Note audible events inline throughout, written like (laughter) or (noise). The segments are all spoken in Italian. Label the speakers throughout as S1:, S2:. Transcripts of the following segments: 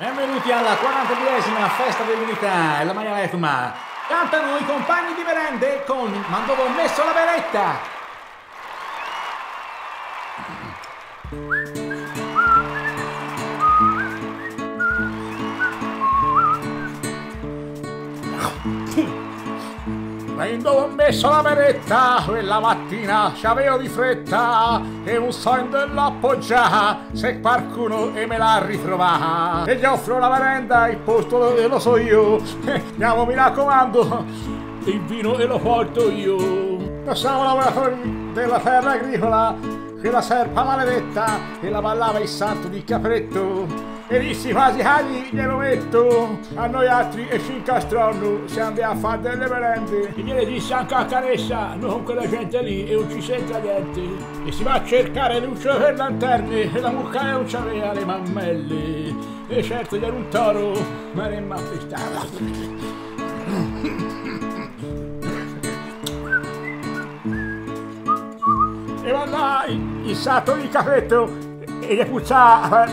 S1: Benvenuti alla 42esima festa dell'unità e la Maria Letuma. Cantano i compagni di merende con Mandovo messo la beretta. Quando ho messo la beretta, quella mattina c'avevo di fretta e un sogno dell'appoggiata se qualcuno e me l'ha ritrovata. E gli offro la merenda, il posto lo, lo so io. (laughs) Andiamo, mi raccomando, il vino e lo porto io. Noi siamo lavoratori della terra agricola, quella serpa maledetta che la ballava il santo di Capretto e dissi quasi cagli glielo metto. A noi altri e ci incastronno se andiamo a fare delle merende. E gliele disse anche a Caressa non quella gente lì e non ci senta niente. E si va a cercare luce per lanterne e la mucca non c'aveva le mammelle. E certo gli era un toro ma ne m'affestava e mandava il satto di capetto e gli puzzava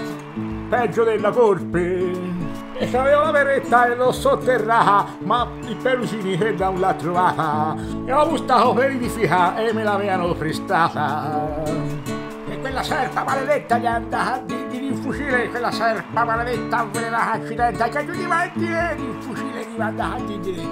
S1: peggio della colpe. E c'aveva la veretta e l'ho sotterrata, ma i perugini che non l'ha trovata. E ho bustato per edificare e me l'avevano prestata. E quella serpa maledetta gli è andata di, di, di fucile, quella serpa maledetta avvelenata accidente, che giù di mantieni, il fucile gli va andata di.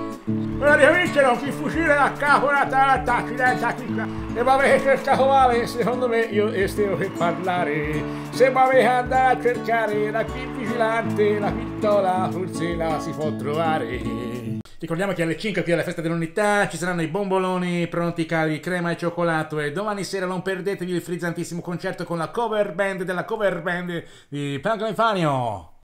S1: Ora ricominciano il fucile da capo, la tata, accidente, qui e mi avete cercato male, secondo me io estevo per parlare. Se mi avete andato a cercare la qui vigilante, la pistola, forse la si può trovare. Ricordiamo che alle 5 qui alla festa dell'unità ci saranno i bomboloni pronti cari crema e cioccolato e domani sera non perdetevi il frizzantissimo concerto con la cover band della cover band di Franco Infanio.